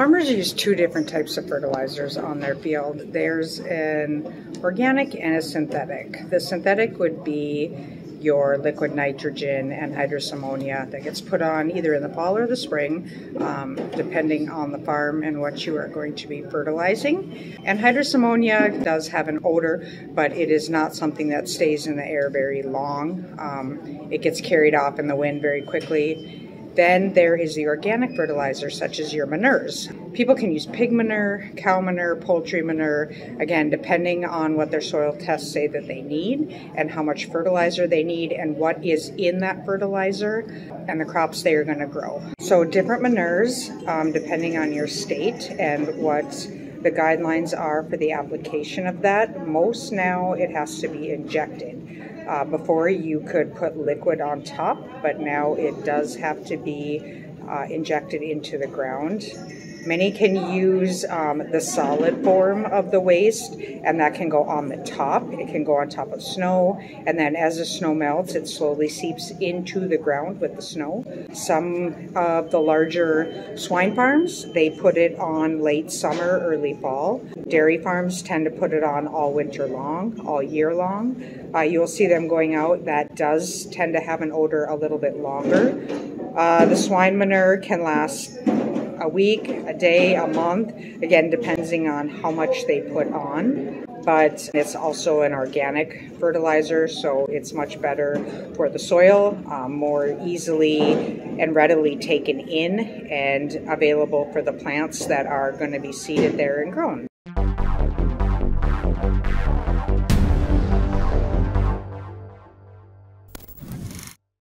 Farmers use two different types of fertilizers on their field. There's an organic and a synthetic. The synthetic would be your liquid nitrogen and anhydrous ammonia that gets put on either in the fall or the spring, um, depending on the farm and what you are going to be fertilizing. And anhydrous ammonia does have an odor, but it is not something that stays in the air very long. Um, it gets carried off in the wind very quickly then there is the organic fertilizer, such as your manures. People can use pig manure, cow manure, poultry manure, again, depending on what their soil tests say that they need and how much fertilizer they need and what is in that fertilizer and the crops they are going to grow. So, different manures, um, depending on your state and what the guidelines are for the application of that. Most now it has to be injected. Uh, before you could put liquid on top, but now it does have to be uh, injected into the ground. Many can use um, the solid form of the waste, and that can go on the top. It can go on top of snow, and then as the snow melts, it slowly seeps into the ground with the snow. Some of the larger swine farms, they put it on late summer, early fall. Dairy farms tend to put it on all winter long, all year long. Uh, you'll see them going out. That does tend to have an odor a little bit longer. Uh, the swine manure can last a week, a day, a month, again, depending on how much they put on. But it's also an organic fertilizer, so it's much better for the soil, um, more easily and readily taken in, and available for the plants that are going to be seeded there and grown.